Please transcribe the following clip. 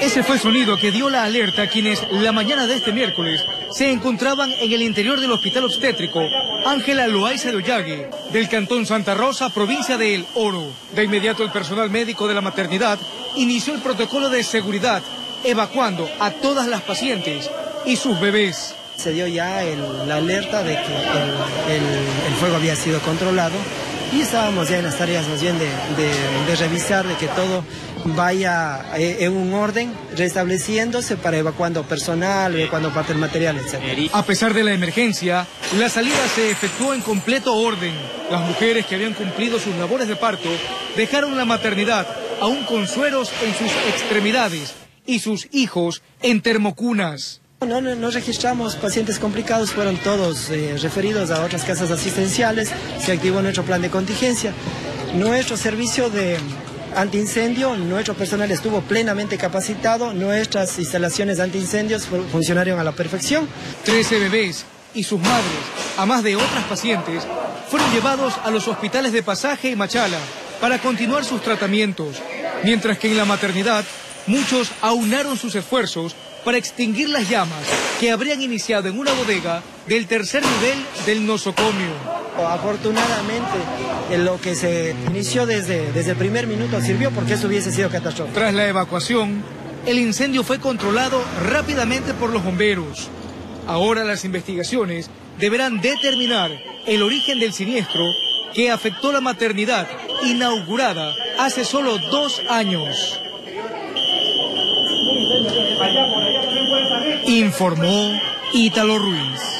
Ese fue el sonido que dio la alerta a quienes la mañana de este miércoles se encontraban en el interior del hospital obstétrico Ángela Loaiza de Ollague, del cantón Santa Rosa, provincia de El Oro. De inmediato el personal médico de la maternidad inició el protocolo de seguridad, evacuando a todas las pacientes y sus bebés. Se dio ya la alerta de que el fuego había sido controlado y estábamos ya en las tareas más bien de, revisar de que todo vaya eh, en un orden, restableciéndose para evacuando personal, evacuando parte del material, etc. A pesar de la emergencia, la salida se efectuó en completo orden. Las mujeres que habían cumplido sus labores de parto dejaron la maternidad aún con sueros en sus extremidades y sus hijos en termocunas. No, no, registramos pacientes complicados, fueron todos eh, referidos a otras casas asistenciales, se activó nuestro plan de contingencia. Nuestro servicio de antiincendio, nuestro personal estuvo plenamente capacitado, nuestras instalaciones de antiincendios funcionaron a la perfección. Trece bebés y sus madres, a más de otras pacientes, fueron llevados a los hospitales de Pasaje y Machala para continuar sus tratamientos, mientras que en la maternidad muchos aunaron sus esfuerzos para extinguir las llamas que habrían iniciado en una bodega del tercer nivel del nosocomio. Afortunadamente, lo que se inició desde, desde el primer minuto sirvió porque eso hubiese sido catastrófico. Tras la evacuación, el incendio fue controlado rápidamente por los bomberos. Ahora las investigaciones deberán determinar el origen del siniestro que afectó la maternidad inaugurada hace solo dos años. Informó Ítalo Ruiz.